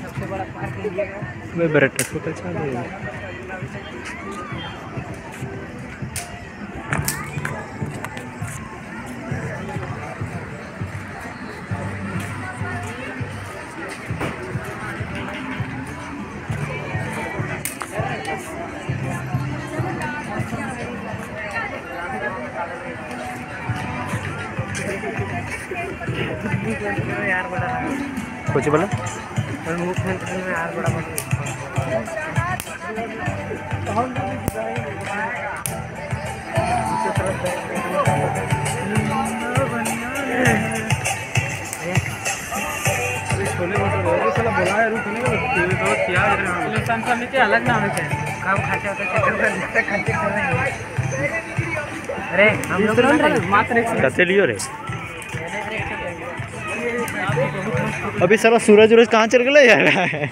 सबसे बड़ा park India का वे बड़ा ट्रक पे चल कुछ बोला? छोले भटूरे साला है रुक नहीं तो क्या हिंदुस्तान का नीचे अलग नाम काम खाते होते चक्कर कर जितने खाते कर रहे? अरे हम लोग मात्र कैसे लियो रे अभी सारा सूरज उरज कहाँ चल गया यार?